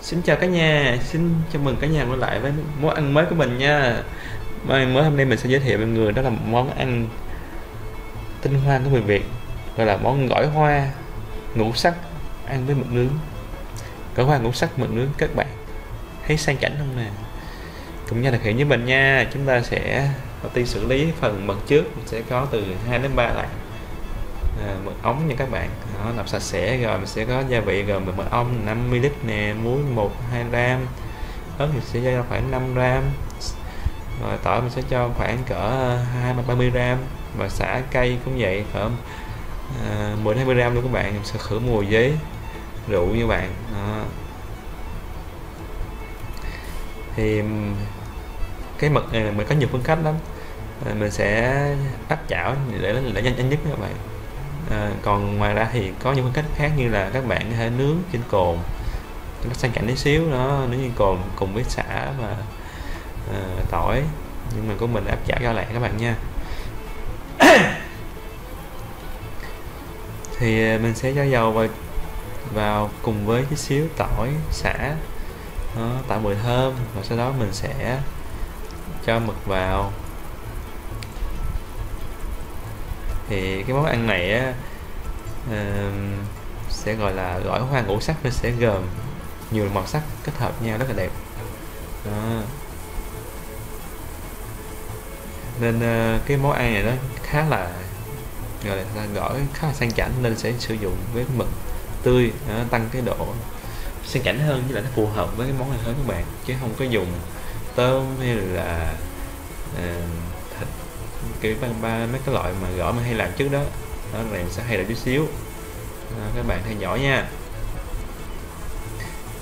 Xin chào cả nhà, xin chào mừng cả nhà quay lại với món ăn mới của mình nha. Mới, mới hôm nay mình sẽ giới thiệu với mọi người đó là món ăn tinh hoa của người Việt Gọi là món gỏi hoa ngũ sắc ăn với mực nướng. Gỏi hoa ngũ sắc mực nướng các bạn Thấy sang chảnh không nè? Cùng nhau thực hiện với mình nha Chúng ta sẽ đầu tiên xử lý phần mực trước Mình sẽ có từ 2 đến 3 loại à, mật ống nha các bạn đó, làm sạch sẽ rồi mình sẽ có gia vị gồm mật ong 50 lít nè muối 1 2 gram. Ớt mình sẽ cho khoảng 5 gram. Rồi tỏi mình sẽ cho khoảng cỡ ờ, 2 30 gram. Và xả cây cũng vậy cỡ à, 10 20 gram luôn các bạn. Mình sẽ khử mùi với rượu như bạn. Đó. thì cái mật này mình có nhiều phương cách lắm. Ờ, mình sẽ áp chảo để để nhanh nhanh nhất các bạn à, còn ngoài ra thì có những cách khác như là các bạn có thể nướng trên cồn nó sang chảnh tí xíu nó nướng trên cồn cùng với xả và à, tỏi. Nhưng mà của mình áp chảo cho lẹ các bạn nha. Thì à, mình sẽ cho dầu vào vào cùng với chút xíu tỏi xả nó tạo mùi thơm và sau đó mình sẽ cho mực vào. Thì cái món ăn này á uh, sẽ gọi là gỏi hoa ngũ sắc nó sẽ gồm nhiều màu sắc kết hợp nhau rất là đẹp đó. nên uh, cái món ăn này nó khá là gọi là gỏi khá là sang chảnh nên sẽ sử dụng với mực tươi đó, tăng cái độ sang chảnh hơn với lại nó phù hợp với cái món này hơn các bạn chứ không có dùng tôm hay là uh, kiểu bằng ba mấy cái loại mà gỏi mà hay làm trước đó. Đó này sẽ hay là chút xíu. Đó, các bạn theo dõi nha.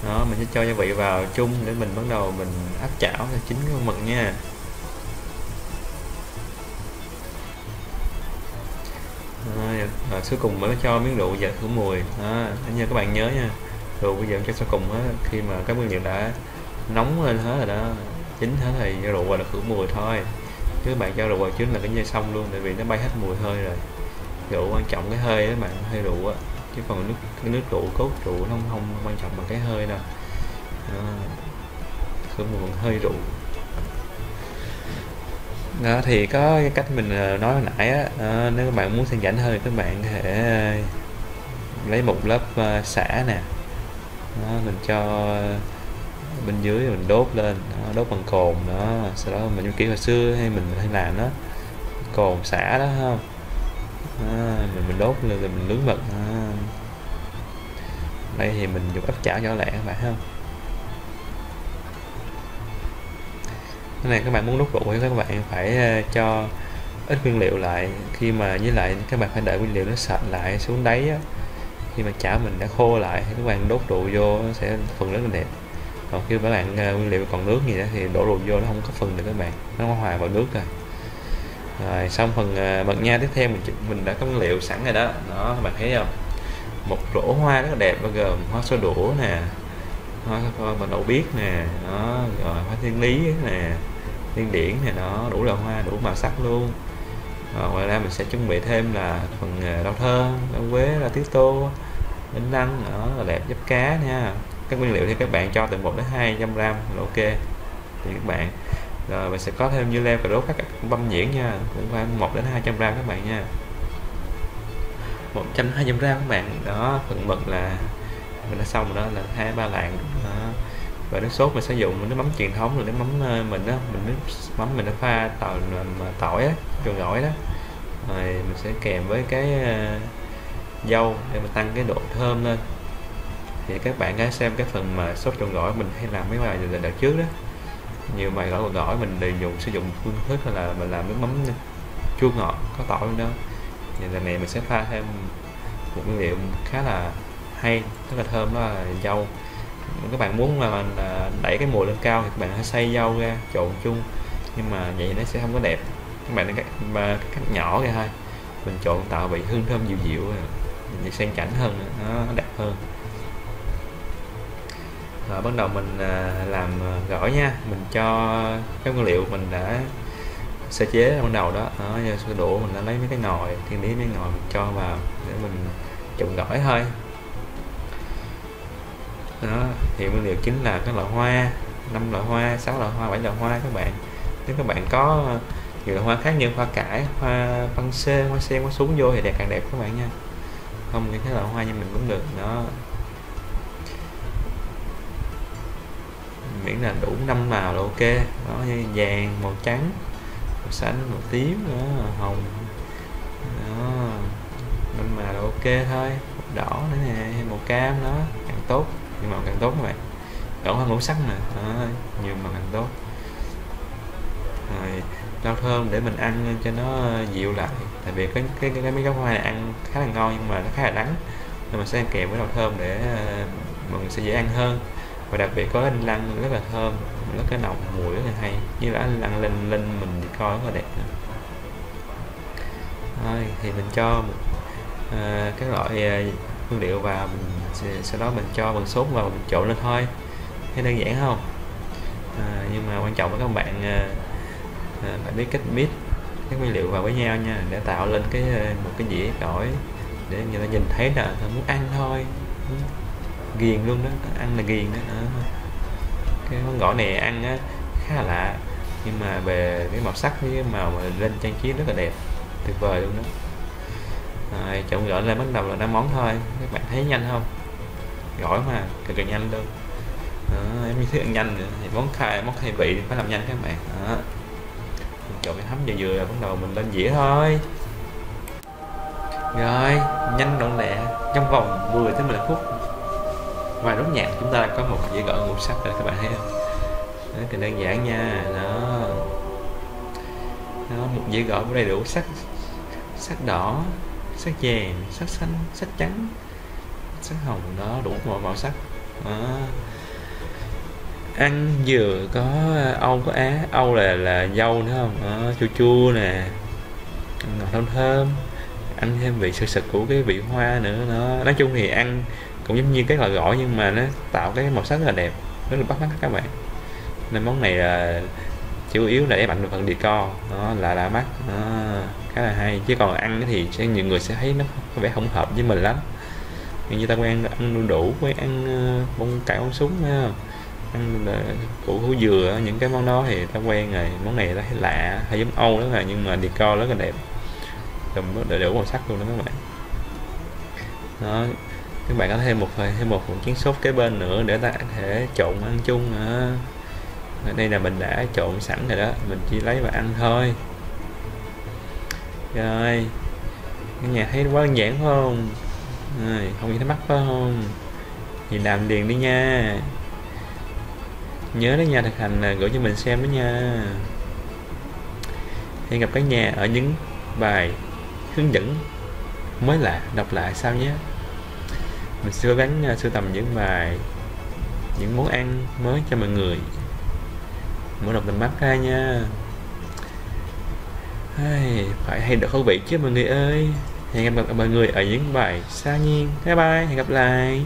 Đó mình sẽ cho gia vị vào chung để mình bắt đầu mình áp chảo cho chín con mực nha. Rồi cuối cùng mới cho miếng rượu và khử mùi. Đó nha các bạn nhớ nha. Rượu bây giờ cho sau cùng á khi mà các nguyên liệu đã nóng lên hết rồi đó chín hết thì rượu vào là khử mùi thôi chứ bạn cho rượu vào trước là cái như xong luôn tại vì nó bay hết mùi hơi rồi. Rượu quan trọng cái hơi đó bạn hơi rượu á chứ còn nước cái nước rượu cốt rượu nó không, không quan trọng bằng cái hơi đâu. Đó. khử mùi hơi rượu. Đó thì có cái cách mình ờ, nói hồi nãy á ờ, nếu các bạn muốn sang chảnh hơn các bạn có thể ờ, lấy một lớp xả nè. Đó, mình cho bên dưới mình đốt lên đó, đốt bằng cồn đó sau đó mình như kiểu hồi xưa hay mình hay làm đó cồn xả đó không à, mình mình đốt lên rồi mình nướng mực à. đây thì mình dùng ấp chảo nhỏ lẹ các bạn không cái này các bạn muốn đốt rượu thì các bạn phải ờ, cho ít nguyên liệu lại khi mà với lại các bạn phải đợi nguyên liệu nó sạch lại xuống đáy á khi mà chảo mình đã khô lại thì các bạn đốt rượu vô sẽ phần rất là đẹp còn khi các bạn uh, nguyên liệu còn nước gì đó thì đổ rồi vô nó không có phần được các bạn. Nó hòa vào nước rồi. Rồi xong phần ờ, uh, nha tiếp theo mình mình đã có nguyên liệu sẵn rồi đó. Đó các bạn thấy không? Một rổ hoa rất là đẹp bao gồm hoa sơ đũa nè hoa mà đậu biếc nè đó rồi hoa thiên lý nè thiên điển nè đó đủ loại hoa đủ màu sắc luôn. Rồi ngoài ra mình sẽ chuẩn bị thêm là phần ờ, rau thơm rau quế rau tía tô bánh lăng đó là đẹp giúp cá nha các nguyên liệu thì các bạn cho từ 1 đến 200 gram là ok. Thì các bạn rồi mình sẽ có thêm dưa leo cà rốt các băm nhuyễn nha cũng khoảng 1 đến 200 gram các bạn nha. 100 200 gram các bạn đó phần mực là mình đã xong rồi đó là hai ba lạng đó. và nước sốt mình sử dụng nước mắm truyền thống là nước mắm ờ, mình đó mình nước mắm mình đã pha tỏi ờ, tỏi á tròn gỏi đó. Rồi mình sẽ kèm với cái uh, dâu để mà tăng cái độ thơm lên thì các bạn hãy xem cái phần mà sốt trộn gỏi mình hay làm mấy bài đợt, đợt trước đó. Nhiều bài gỏi gỏi mình đều dùng sử dụng phương thức là mình làm nước mắm chua ngọt có tỏi luôn đó. Thì lần này mình sẽ pha thêm một nguyên liệu khá là hay rất là thơm đó là dâu. Các bạn muốn mà mình đẩy cái mùi lên cao thì các bạn hãy xay dâu ra trộn chung. Nhưng mà vậy nó sẽ không có đẹp. Các bạn cắt mà cắt nhỏ ra thôi. Mình trộn tạo vị hương thơm dịu dịu vậy sang chảnh hơn nó đẹp hơn rồi bắt đầu mình à, làm à, gỏi nha. Mình cho các nguyên liệu mình đã sơ chế ban đầu đó. Đó sơ đũa mình đã lấy mấy cái nồi, thiên lý mấy nồi mình cho vào để mình trộn gỏi thôi. Đó, thì nguyên liệu chính là các loại hoa, năm loại hoa, sáu loại hoa, bảy loại hoa các bạn. Nếu các bạn có nhiều loại hoa khác như hoa cải, hoa băng xê, hoa sen, hoa súng vô thì đẹp, càng đẹp các bạn nha. Không những cái loại hoa như mình cũng được. Đó. Miễn là đủ năm màu là ok. Đó như vàng màu trắng màu xanh màu tím đó, hồng. Đó năm màu là ok thôi. Màu đỏ nữa nè màu cam đó càng tốt. Nhưng màu càng tốt các bạn. Đỏ hoa ngũ sắc nè đó, nhiều màu càng tốt. Rồi rau thơm để mình ăn cho nó dịu lại. Tại vì cái cái cái, cái miếng rau hoa này ăn khá là ngon nhưng mà nó khá là đắng. Nên mình sẽ ăn kèm với rau thơm để ờ, mình sẽ dễ ăn hơn và đặc biệt có anh lăng rất là thơm rất cái nồng mùi rất là hay. Như là anh lăng lên lên mình thì coi rất là đẹp nữa. Rồi, thì mình cho một, uh, các loại ờ, uh, nguyên liệu vào mình sau đó mình cho bằng sốt vào mình trộn lên thôi. Thấy đơn giản không? À, nhưng mà quan trọng là các bạn uh, à, phải biết cách mix các nguyên liệu vào với nhau nha để tạo lên cái một cái dĩa tỏi để người ta nhìn thấy là ta muốn ăn thôi ghiền luôn đó ăn là ghiền đó à. cái món gỏi này ăn á, khá là lạ. Nhưng mà về cái màu sắc với màu mà lên trang trí rất là đẹp tuyệt vời luôn đó. Rồi trộn gỏi lên bắt đầu là năm món thôi. Các bạn thấy nhanh không? Gỏi mà cực kỳ nhanh luôn. Đó, em như thích ăn nhanh nữa. Thì món khai món khai vị thì phải làm nhanh các bạn. Đó. Chọn cái hấm vừa vừa bắt đầu mình lên dĩa thôi. Rồi nhanh gọn lẹ trong vòng 10 tới 15 phút ngoài nốt nhạc chúng ta có một dĩa gỏi ngũ sắc rồi các bạn thấy không? Đó, thì đơn giản nha đó. Đó một dĩa gỏi đầy đủ sắc sắc đỏ sắc vàng sắc xanh sắc trắng sắc hồng đó đủ mọi màu sắc. Đó. Ăn dừa có âu có á âu là là dâu nữa không? Đó, chua chua nè ngọt thơm thơm ăn thêm vị sực sực của cái vị hoa nữa nó nói chung thì ăn cũng giống như cái loại gỏi nhưng mà nó tạo cái màu sắc rất là đẹp, rất là bắt mắt các bạn. Nên món này là chủ yếu là để mạnh được phần decor, nó là lạ mắt, nó khá là hay. Chứ còn ăn thì sẽ nhiều người sẽ thấy nó có vẻ không hợp với mình lắm. Như ta quen ăn đu đủ quen ăn ờ, bông cải bông súng ha ăn củ hủ dừa những cái món đó thì ta quen rồi. Món này ta thấy lạ hay giống âu đó là nhưng mà decor rất là đẹp. Đầy đủ màu sắc luôn đó các bạn. Đó các bạn có thêm một thêm một, một chén sốt kế bên nữa để ta có thể trộn ăn chung nữa ở đây là mình đã trộn sẵn rồi đó mình chỉ lấy và ăn thôi. Rồi cái nhà thấy quá đơn giản phải không? Rồi, không gì thắc mắc phải không? Thì làm liền đi nha. Nhớ đó nha thực hành là gửi cho mình xem đó nha. Hẹn gặp cả nhà ở những bài hướng dẫn mới lạ đọc lại sao nhé mình sẽ cố gắng uh, à, sưu tầm những bài những món ăn mới cho mọi người. Mở đọc tầm mắt ra nha. Ai, phải hay được khẩu vị chứ mọi người ơi. Hẹn gặp mọi người ở những bài xa nhiên. Bye bye hẹn gặp lại.